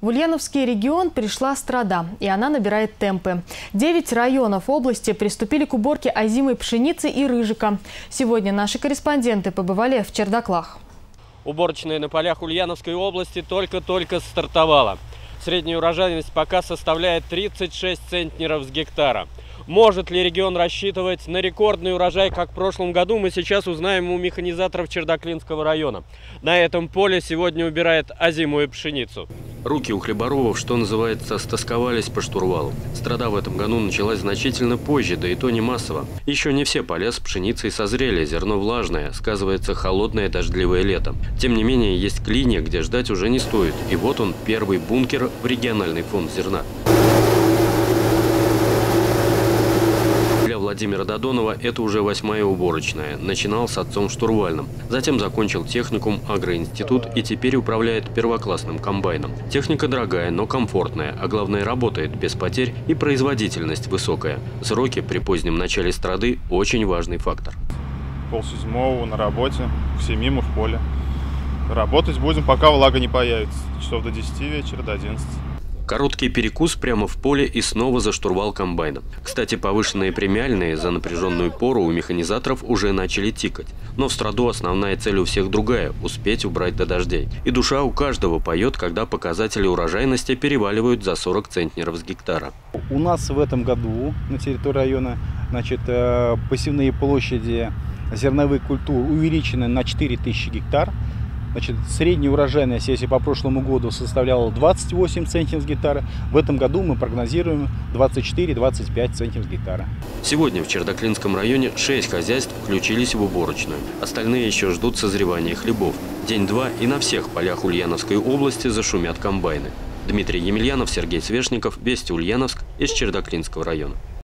В Ульяновский регион пришла страда, и она набирает темпы. Девять районов области приступили к уборке озимой пшеницы и рыжика. Сегодня наши корреспонденты побывали в Чердаклах. Уборочная на полях Ульяновской области только-только стартовала. Средняя урожайность пока составляет 36 центнеров с гектара. Может ли регион рассчитывать на рекордный урожай, как в прошлом году, мы сейчас узнаем у механизаторов Чердаклинского района. На этом поле сегодня убирает озимую пшеницу. Руки у хлеборобов, что называется, стосковались по штурвалу. Страда в этом году началась значительно позже, да и то не массово. Еще не все поля с пшеницей созрели, зерно влажное, сказывается холодное дождливое лето. Тем не менее, есть клинья, где ждать уже не стоит. И вот он, первый бункер в региональный фонд зерна. Владимира Додонова это уже восьмая уборочная. Начинал с отцом штурвальным. Затем закончил техникум, агроинститут и теперь управляет первоклассным комбайном. Техника дорогая, но комфортная, а главное работает без потерь и производительность высокая. Сроки при позднем начале страды – очень важный фактор. Пол седьмого на работе, к семи мы в поле. Работать будем, пока влага не появится. Часов до 10 вечера, до 11. Короткий перекус прямо в поле и снова за штурвал комбайна. Кстати, повышенные премиальные за напряженную пору у механизаторов уже начали тикать. Но в страду основная цель у всех другая – успеть убрать до дождей. И душа у каждого поет, когда показатели урожайности переваливают за 40 центнеров с гектара. У нас в этом году на территории района значит, э, посевные площади зерновых культур увеличены на 4000 гектар – Значит, средняя урожайность, если по прошлому году составляла 28 центнеров с гектара, в этом году мы прогнозируем 24-25 центнеров с гектара. Сегодня в Чердаклинском районе 6 хозяйств включились в уборочную. Остальные еще ждут созревания хлебов. День-два и на всех полях Ульяновской области зашумят комбайны. Дмитрий Емельянов, Сергей Свешников, Вести Ульяновск из Чердаклинского района.